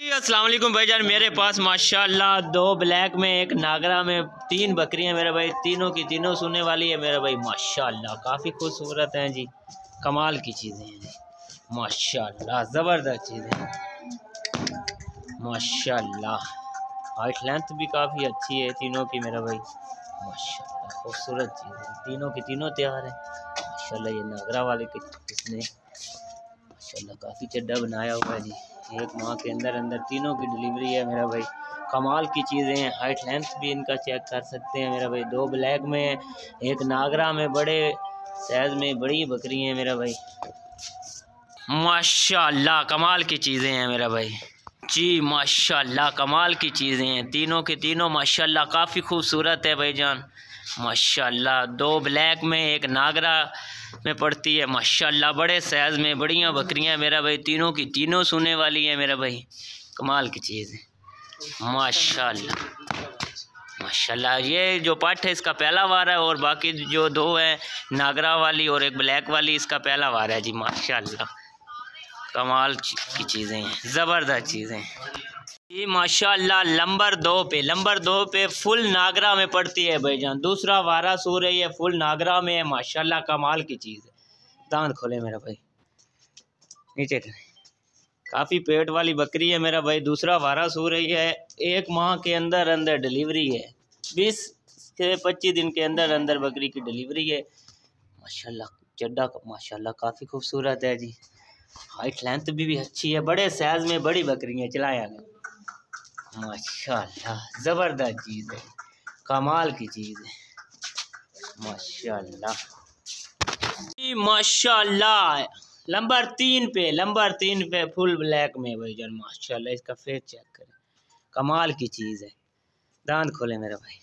वालेकुम भाईजान मेरे पास माशाल्लाह दो ब्लैक में, एक नागरा में, तीन बकरियाँ मेरे भाई। तीनों की तीनों सुनने वाली है मेरे भाई। माशाल्लाह, काफ़ी खूबसूरत हैं जी। कमाल की चीज़ें हैं माशाल्लाह, ज़बरदस्त चीज़ें हैं। माशाल्लाह हाइट लेंथ भी काफ़ी अच्छी है तीनों की मेरा भाई। माशाल्लाह, खूबसूरत चीज़ें तीनों की तीनों तैयार हैं। माशाल्लाह, ये नागरा वाले किसने माशाल्लाह, काफ़ी चड्डा बनाया हुआ है जी। एक माह के अंदर अंदर तीनों की डिलीवरी है मेरा भाई। कमाल की चीज़ें हैं हाइट लेंथ भी इनका चेक कर सकते हैं मेरा भाई। दो ब्लैक में, एक नागरा में बड़े साइज़ में बड़ी बकरी हैं मेरा भाई। माशाल्लाह, कमाल की चीज़ें हैं मेरा भाई। जी, माशाल्लाह, कमाल की चीज़ें हैं। तीनों के तीनों, माशाल्लाह, काफ़ी खूबसूरत है भाईजान। माशाल्लाह, दो ब्लैक में, एक नागरा में पड़ती है। माशाल्लाह, बड़े साइज़ में, बढ़िया बकरियाँ मेरा भाई। तीनों की तीनों सुने वाली है मेरा भाई। कमाल की चीज़ है। माशाल्लाह माशाल्लाह। ये जो पट है, इसका पहला वार है और बाकी जो दो है, नागरा वाली और एक ब्लैक वाली, इसका पहला वार है जी। माशाल्लाह, कमाल की चीज़ें हैं, ज़बरदस्त चीज़ें ये माशाल्लाह नंबर दो पे नंबर दो पे फुल नागरा में पड़ती है भाईजान। दूसरा वारा सो रही है फुल नागरा में है माशाल्लाह कमाल की चीज़ है। दांत खोले मेरा भाई। नीचे करें। काफ़ी पेट वाली बकरी है मेरा भाई। दूसरा वारा सो रही है एक माह के अंदर अंदर डिलीवरी है। बीस से पच्चीस दिन के अंदर अंदर बकरी की डिलीवरी है। माशाल्लाह चड्डा माशाल्लाह काफ़ी खूबसूरत है जी। हाइट लेंथ भी, भी अच्छी है। बड़े साइज़ में बड़ी बकरियाँ चलाया गया। माशाल्लाह, ज़बरदस्त चीज़ है। कमाल की चीज़ है। माशाल्लाह। माशाल्लाह। नंबर तीन पे, नंबर तीन पे फुल ब्लैक में भाई जान, माशाल्लाह, इसका फेस चेक करें। कमाल की चीज़ है। दांत खोले मेरे भाई।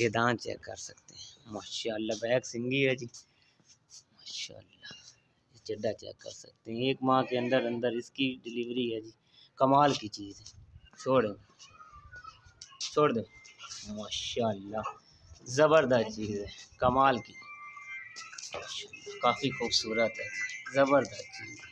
ये दांत चेक कर सकते हैं। माशाल्लाह बैक सिंगी है जी। माशाल्लाह चड्डा चेक कर सकते हैं। एक माह के अंदर अंदर इसकी डिलीवरी है जी। कमाल की चीज़ है। छोड़ छोड़ दो। माशा ज़बरदस्त चीज़ है। कमाल की। काफ़ी खूबसूरत है। ज़बरदस्त चीज़